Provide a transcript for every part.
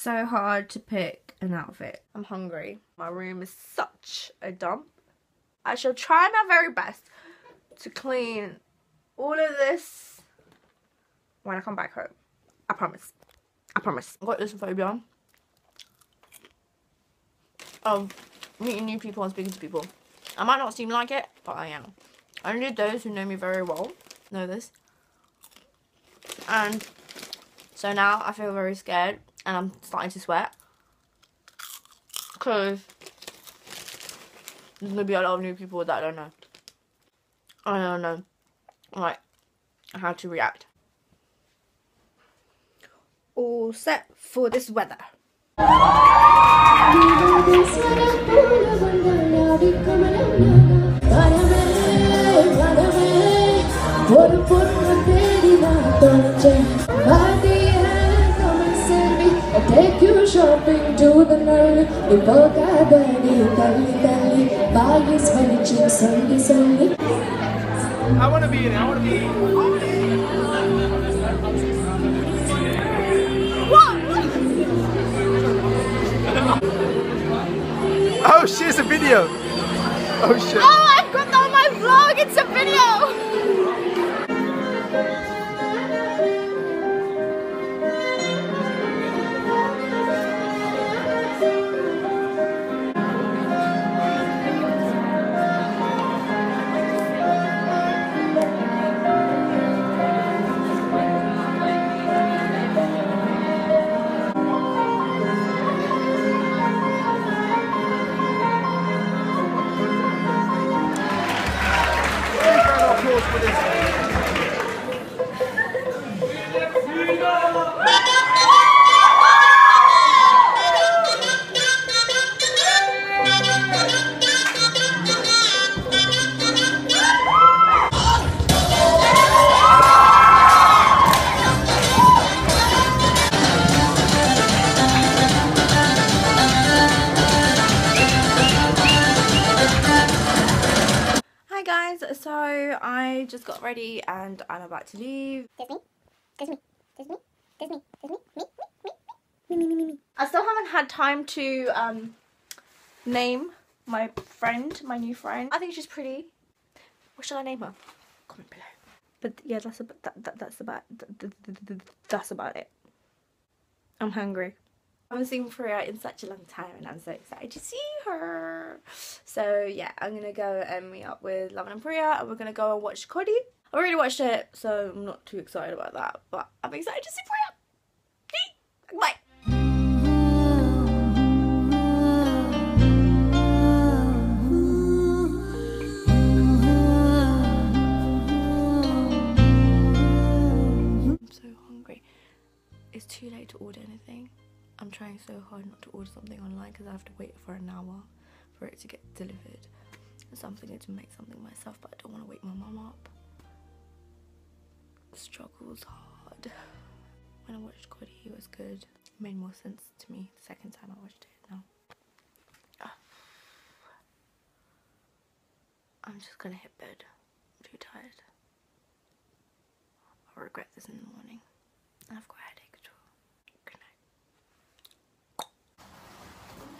so hard to pick an outfit. I'm hungry. My room is such a dump. I shall try my very best to clean all of this when I come back home. I promise. I promise. I've got this phobia of meeting new people and speaking to people. I might not seem like it, but I am. Only those who know me very well know this. And so now I feel very scared and I'm starting to sweat. Because there's going to be a lot of new people that I don't know. I don't know, like, how to react. All set for this weather. I take you shopping to the mall We both are dirty, tally, tally Buy you very cheap, Sunday, Sunday I wanna be in it, I wanna be Oh shit, it's a video! Oh shit! Oh, I've got on my vlog, it's a video! So I just got ready and I'm about to leave. me, me, me, me, me, me, me, me, I still haven't had time to um, name my friend, my new friend. I think she's pretty. What should I name her? Comment below. But yeah, that's about that, that that's about th- th- th- th- that's about it. I'm hungry. I haven't seen Priya in such a long time and I'm so excited to see her. So yeah, I'm gonna go and meet up with Lovin and Priya and we're gonna go and watch Kodi. I already watched it, so I'm not too excited about that, but I'm excited to see Priya. Bye. I'm so hungry. It's too late to order anything. I'm trying so hard not to order something online because I have to wait for an hour for it to get delivered. So I'm thinking to make something myself, but I don't want to wake my mum up. Struggle's hard. When I watched Kodi, it was good. It made more sense to me the second time I watched it now. Ah. I'm just gonna hit bed. I'm too tired. I'll regret this in the morning. I've got a headache as well. Good night.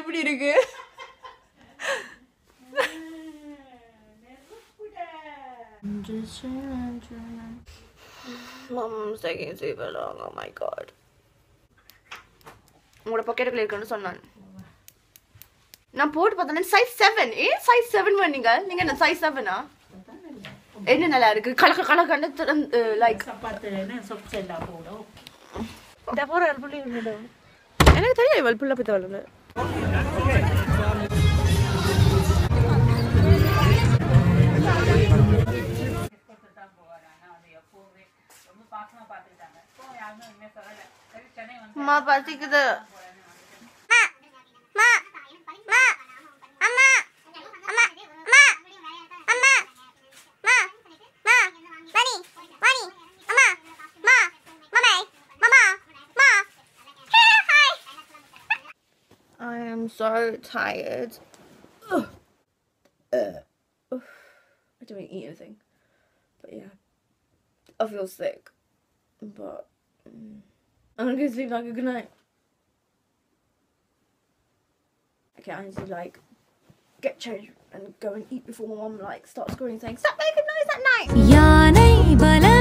இப்படி இருக்கு. Mom's taking super long. Oh my god. உங்களோட பாக்கெட்டுக்குள்ள இருக்குன்னு சொன்னான். நான் போட்டு பார்த்தேன் size seven ஏன் size seven பண்ணீங்க நீங்க என்ன சைஸ் செவனா என்ன நல்லா இருக்கு? கலக்க கலக்கன்னு லைக் எனக்கு தெரியும் இவள் புள்ள பத்தி வரல அம்மா பசிக்குது I am so tired. Ugh. Ugh. Ugh. I don't eat anything. But yeah. I feel sick. But mm, I'm gonna sleep like a good night. Okay, I need to like get changed and go and eat before my mom like starts screaming saying, Stop making noise at night!